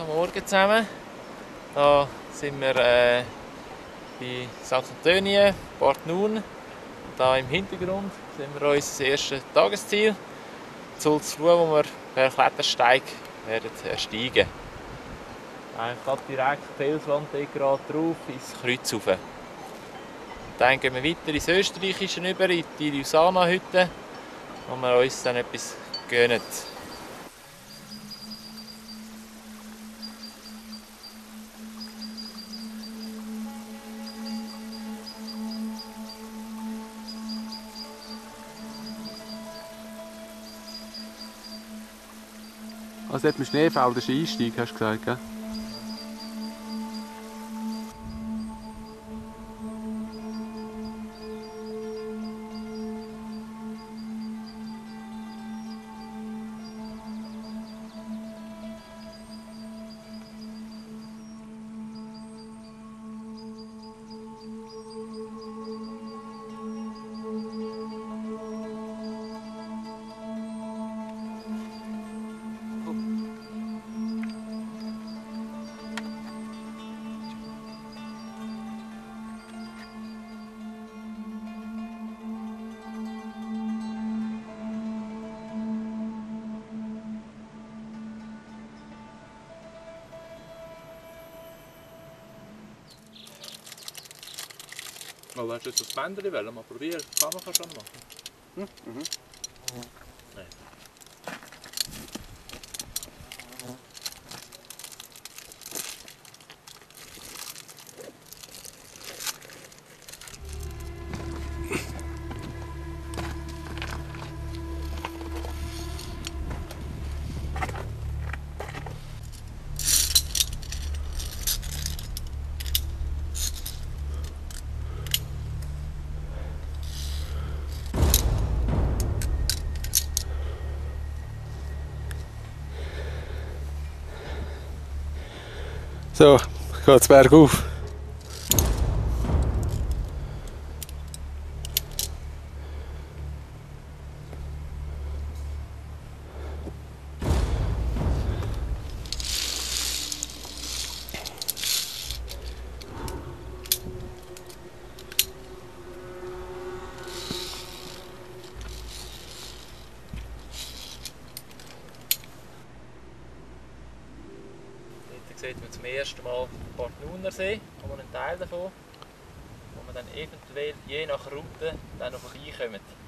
Also morgen zusammen. Da sind wir äh, bei St. Antonien, Port Nun. Da im Hintergrund sehen wir unser erstes Tagesziel. Zulzfluh, wo wir per Klettersteig werden ersteigen. Eigentlich gerade direkt Felswand gerade drauf ins Kreuz rauf. Dann gehen wir weiter ins Österreichische über, in die Lusana-Hütte, wo wir uns dann etwas gönnen. Also dort im Schneefeld ist ein Einstieg, hast du gesagt, gell? Willst du jetzt das Bändchen wollen? Mal probieren. Kann man schon machen. Mhm. Nein. So, geht's bergauf. Jetzt sieht man zum ersten Mal den Port Nuner See, oder einen Teil davon, wo man dann eventuell je nach Route dann noch reinkommt.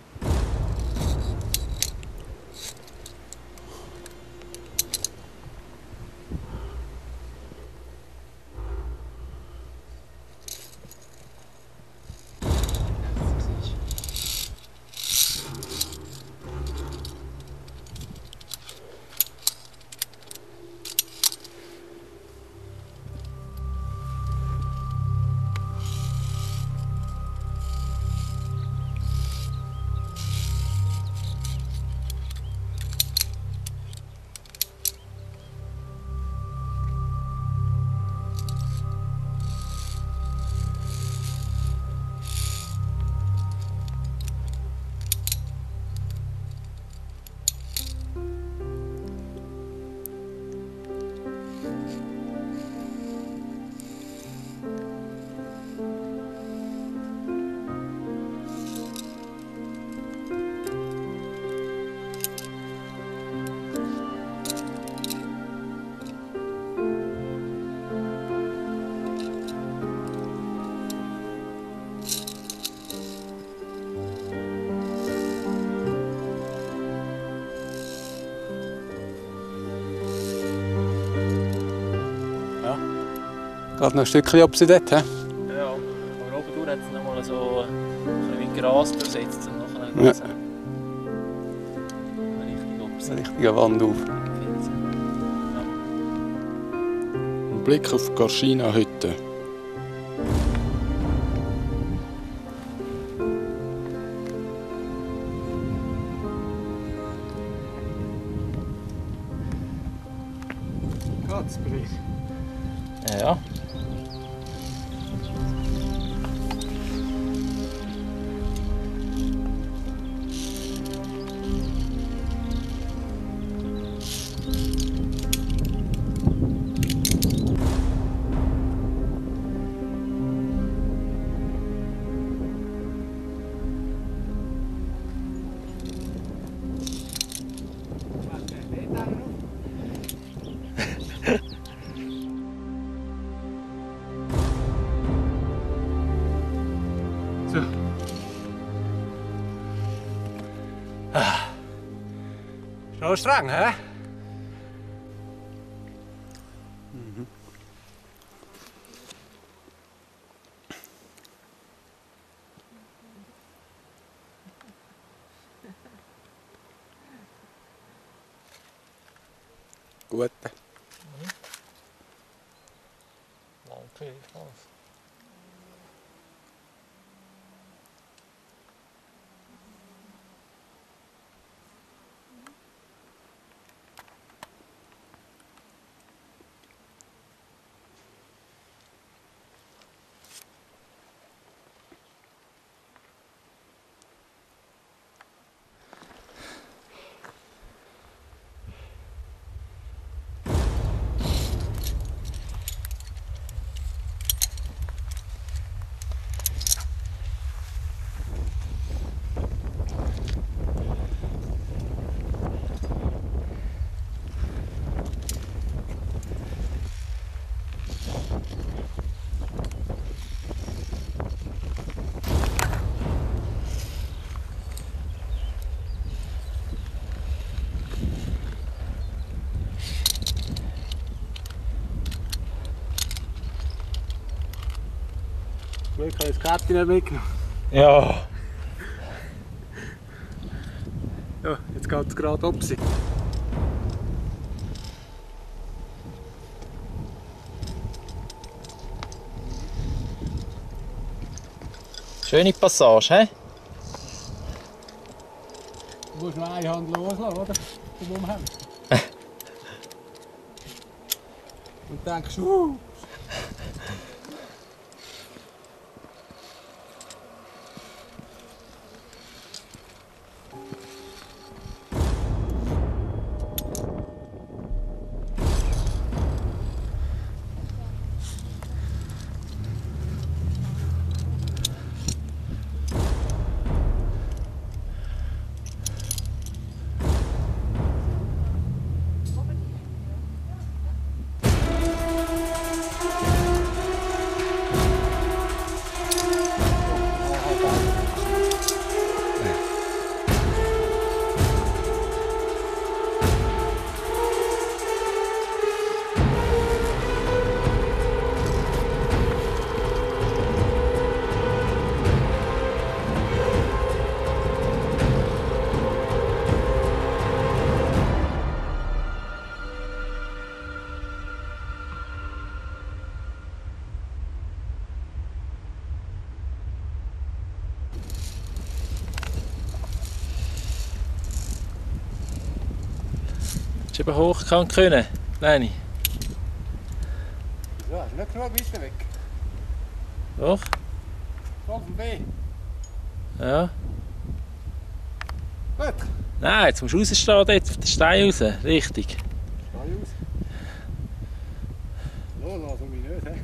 Geht noch ein Stückchen ab sie dort, hä? Ja, aber oben hat es nochmal so ein bisschen wie Gras besetzt und nachher Ja. richtig Eine richtige Wand auf. Ein Blick auf die Garschina-Hütte. Ja. Schon streng, hä? Gut. Okay, ich habe das Kärtchen nicht mitgenommen. Ja. Ja, jetzt geht es gerade sie. Schöne Passage, hä? Du musst noch eine Hand loslassen, oder? Vom Umhängen. Und denkst, uh, Hast du eben hoch kann können, Leni? wieso? Hast du nicht genug weiter weg? Doch? Voll vom B. Ja. Gut. Nein, jetzt musst du rausstehen, dort auf den Stein raus. Richtig. Steh aus. So, lass mich nicht, hä?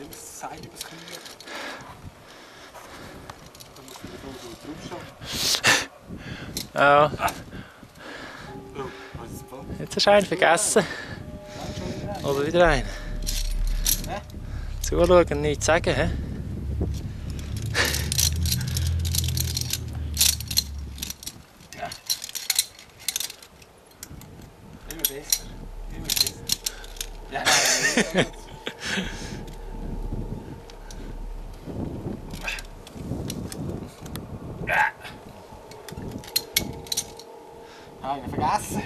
Ich das Seil übers Knie. Dann musst du wieder so draufstehen. Ja, jetzt hast du einen vergessen. Oder wieder einen. Zuschauen nichts sagen, hä? Habe ich vergessen.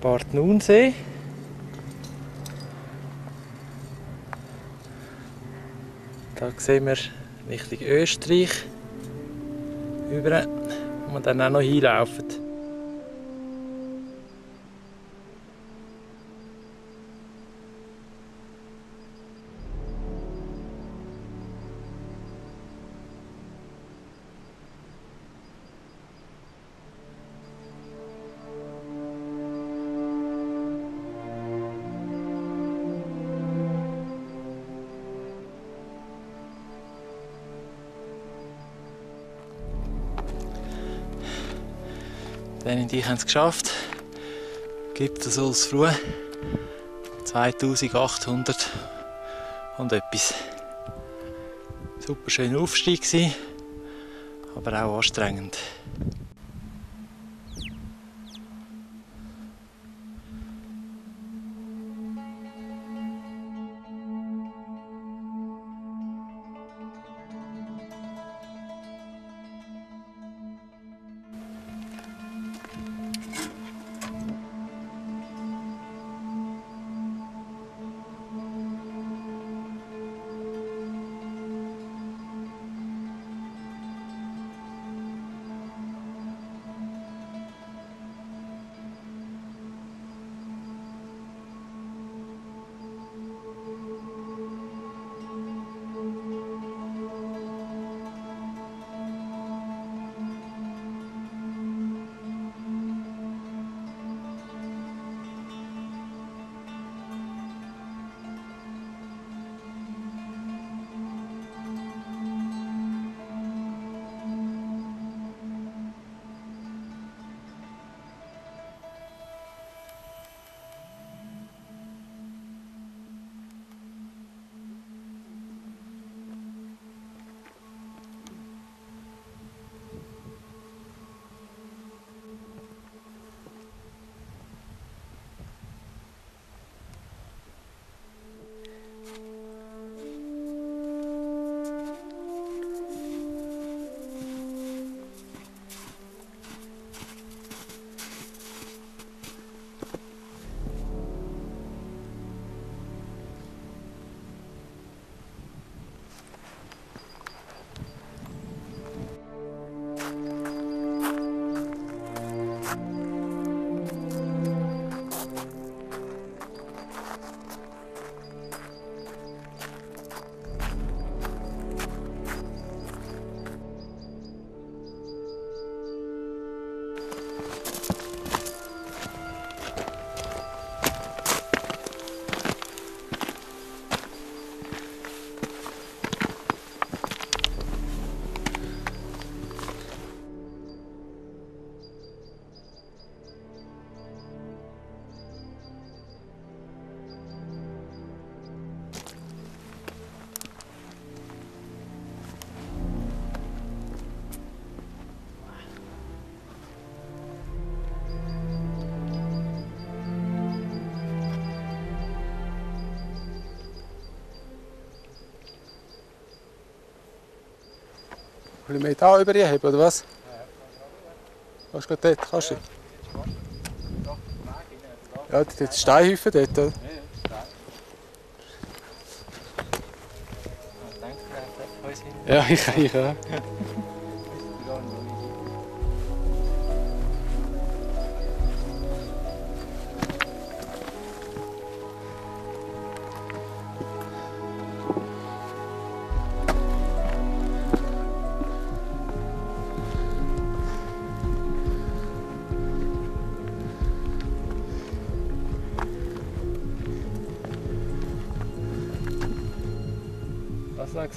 Bad Nunsee. Da sehen wir Richtung Österreich über, wo wir dann auch noch hinlaufen. Dann und ich haben es geschafft. Gibt es als Früh 2800 und etwas. Super schöner Aufstieg gewesen, aber auch anstrengend. Will ich mich da über die haben, oder was? Kannst du dort? Kannst du? Ja, dort ist Steinhäufen dort, oder? Ja, ich, ich ja.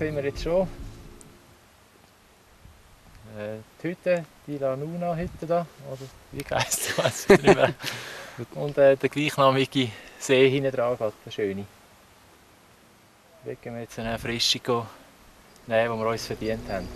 sehen wir jetzt schon. Äh, die Hütte, die Lanuna-Hütte da, oder wie heisst die, weiß ich nicht mehr. Und äh, der gleichnamige See hinten dran geht, der schöne. Da gehen wir jetzt eine frische nehmen, die wir uns verdient haben.